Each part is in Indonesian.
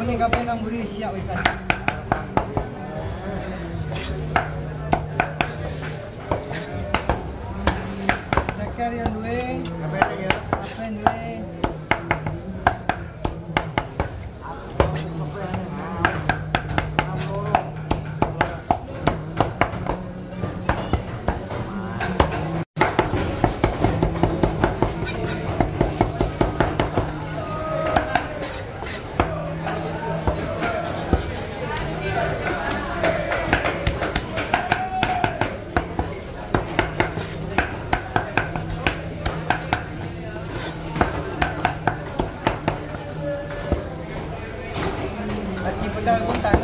Mending kabeh nang mburi siap wis. punta, punta.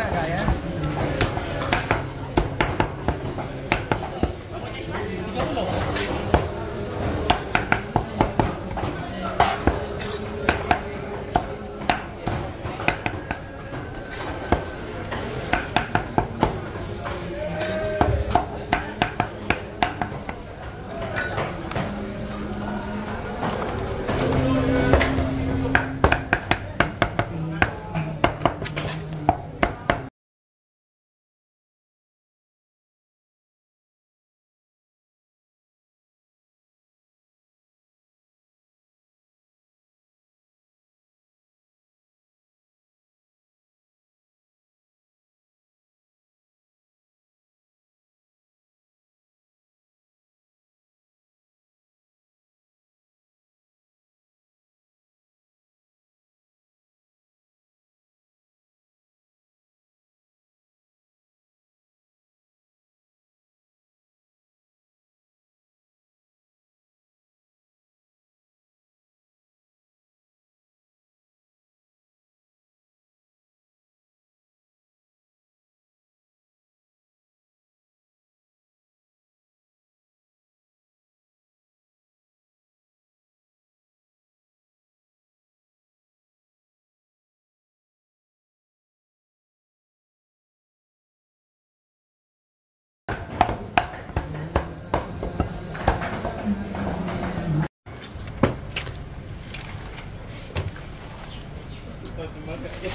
stuff in my bag.